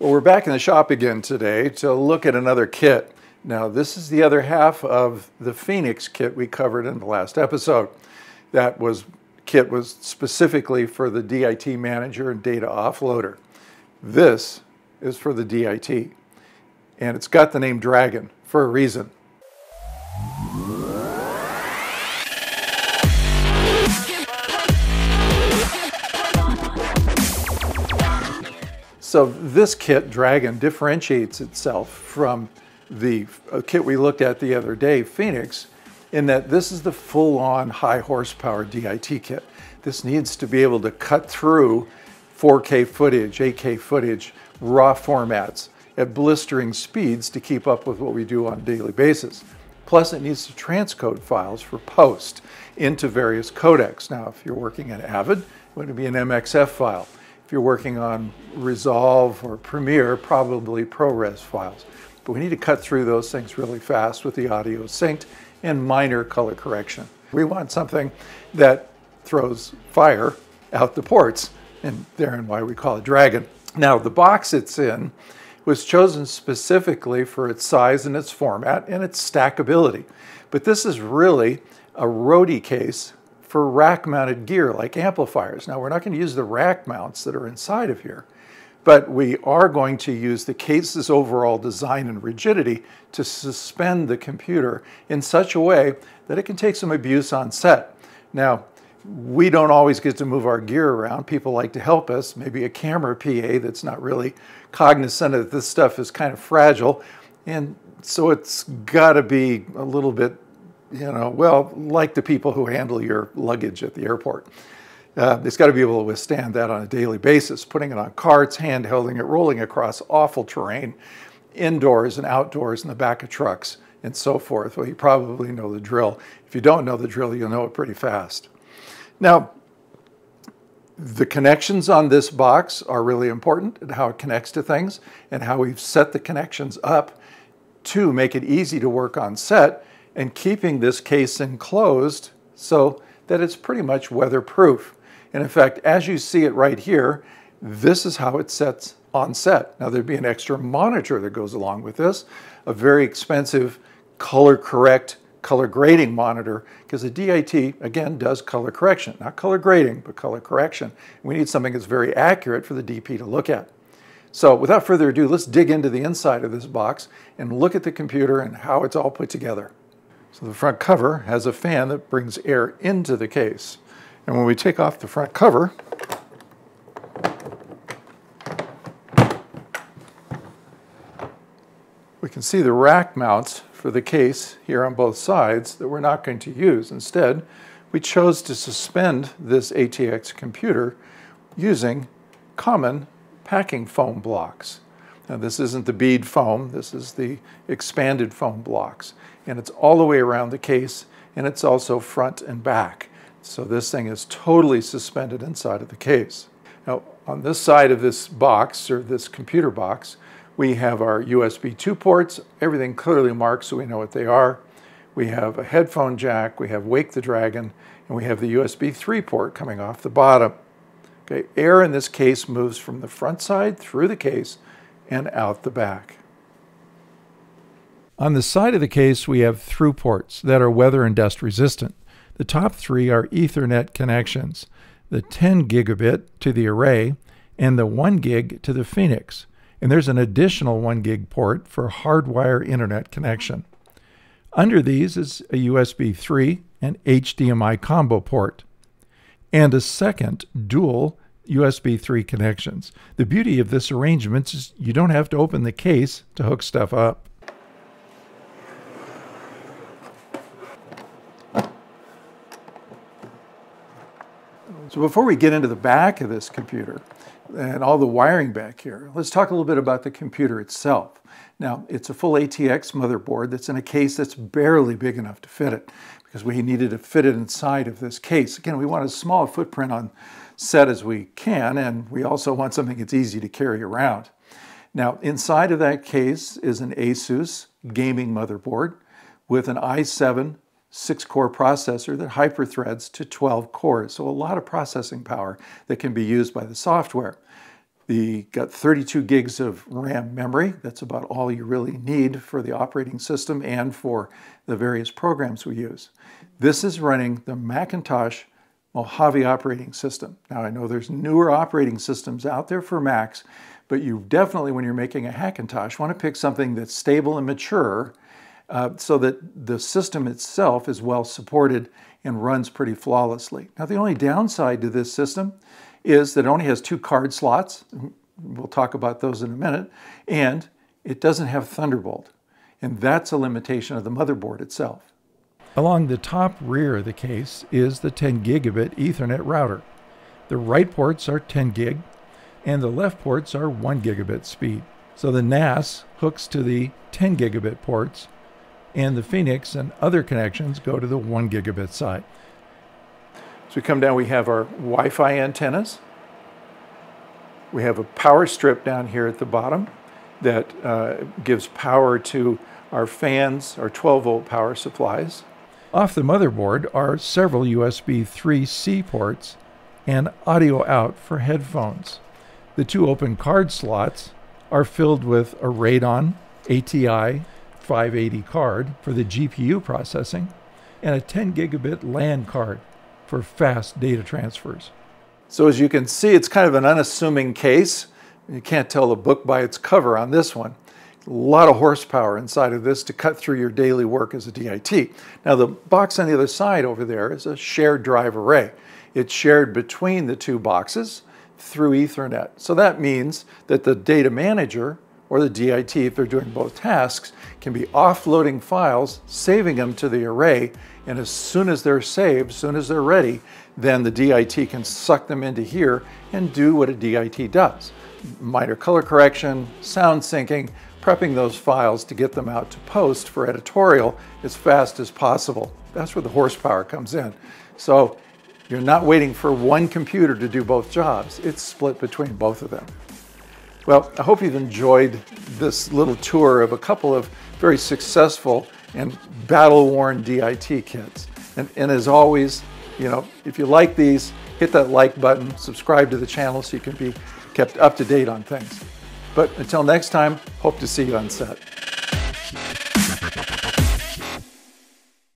Well, we're back in the shop again today to look at another kit. Now, this is the other half of the Phoenix kit we covered in the last episode. That was kit was specifically for the DIT manager and data offloader. This is for the DIT, and it's got the name Dragon for a reason. So this kit, Dragon, differentiates itself from the uh, kit we looked at the other day, Phoenix, in that this is the full-on high horsepower DIT kit. This needs to be able to cut through 4K footage, 8K footage, raw formats at blistering speeds to keep up with what we do on a daily basis. Plus it needs to transcode files for post into various codecs. Now, if you're working in Avid, it would be an MXF file. If you're working on Resolve or Premiere, probably ProRes files. But we need to cut through those things really fast with the audio synced and minor color correction. We want something that throws fire out the ports, and therein why we call it Dragon. Now, the box it's in was chosen specifically for its size and its format and its stackability. But this is really a roadie case for rack mounted gear like amplifiers. Now we're not going to use the rack mounts that are inside of here, but we are going to use the case's overall design and rigidity to suspend the computer in such a way that it can take some abuse on set. Now, we don't always get to move our gear around. People like to help us, maybe a camera PA that's not really cognizant that this stuff is kind of fragile. And so it's got to be a little bit you know, well, like the people who handle your luggage at the airport. Uh, it's got to be able to withstand that on a daily basis, putting it on carts, hand holding it, rolling across awful terrain, indoors and outdoors in the back of trucks and so forth. Well, you probably know the drill. If you don't know the drill, you'll know it pretty fast. Now, the connections on this box are really important and how it connects to things and how we've set the connections up to make it easy to work on set and keeping this case enclosed so that it's pretty much weatherproof. And in fact, as you see it right here, this is how it sets on set. Now there'd be an extra monitor that goes along with this, a very expensive color correct color grading monitor because the DIT, again, does color correction. Not color grading, but color correction. We need something that's very accurate for the DP to look at. So without further ado, let's dig into the inside of this box and look at the computer and how it's all put together. So the front cover has a fan that brings air into the case. And when we take off the front cover, we can see the rack mounts for the case here on both sides that we're not going to use. Instead, we chose to suspend this ATX computer using common packing foam blocks. Now this isn't the bead foam, this is the expanded foam blocks. And it's all the way around the case and it's also front and back. So this thing is totally suspended inside of the case. Now on this side of this box, or this computer box, we have our USB 2 ports, everything clearly marked so we know what they are. We have a headphone jack, we have Wake the Dragon, and we have the USB 3 port coming off the bottom. Okay, air in this case moves from the front side through the case and out the back. On the side of the case, we have through ports that are weather and dust resistant. The top three are Ethernet connections, the 10 gigabit to the array and the 1 gig to the Phoenix. And there's an additional 1 gig port for hardwire internet connection. Under these is a USB 3 and HDMI combo port, and a second dual USB 3 connections. The beauty of this arrangement is you don't have to open the case to hook stuff up. So before we get into the back of this computer and all the wiring back here, let's talk a little bit about the computer itself. Now, it's a full ATX motherboard that's in a case that's barely big enough to fit it because we needed to fit it inside of this case. Again, we want a small a footprint on set as we can, and we also want something that's easy to carry around. Now, inside of that case is an Asus gaming motherboard with an i7 six-core processor that hyperthreads to 12 cores, so a lot of processing power that can be used by the software. The got 32 gigs of RAM memory. That's about all you really need for the operating system and for the various programs we use. This is running the Macintosh Mojave operating system. Now I know there's newer operating systems out there for Macs, but you definitely, when you're making a Hackintosh, want to pick something that's stable and mature uh, so that the system itself is well supported and runs pretty flawlessly. Now the only downside to this system is that it only has two card slots. We'll talk about those in a minute. And it doesn't have Thunderbolt. And that's a limitation of the motherboard itself. Along the top rear of the case is the 10 gigabit Ethernet router. The right ports are 10 gig and the left ports are 1 gigabit speed. So the NAS hooks to the 10 gigabit ports and the Phoenix and other connections go to the 1 gigabit side. So we come down, we have our Wi-Fi antennas. We have a power strip down here at the bottom that uh, gives power to our fans, our 12 volt power supplies. Off the motherboard are several USB 3C ports and audio out for headphones. The two open card slots are filled with a Radeon ATI 580 card for the GPU processing and a 10 gigabit LAN card for fast data transfers. So as you can see, it's kind of an unassuming case. You can't tell the book by its cover on this one. A lot of horsepower inside of this to cut through your daily work as a DIT. Now the box on the other side over there is a shared drive array. It's shared between the two boxes through Ethernet. So that means that the data manager or the DIT, if they're doing both tasks, can be offloading files, saving them to the array, and as soon as they're saved, as soon as they're ready, then the DIT can suck them into here and do what a DIT does. Minor color correction, sound syncing, prepping those files to get them out to post for editorial as fast as possible. That's where the horsepower comes in. So you're not waiting for one computer to do both jobs. It's split between both of them. Well, I hope you've enjoyed this little tour of a couple of very successful and battle-worn DIT kits. And, and as always, you know, if you like these, hit that like button, subscribe to the channel so you can be kept up to date on things. But until next time, hope to see you on set.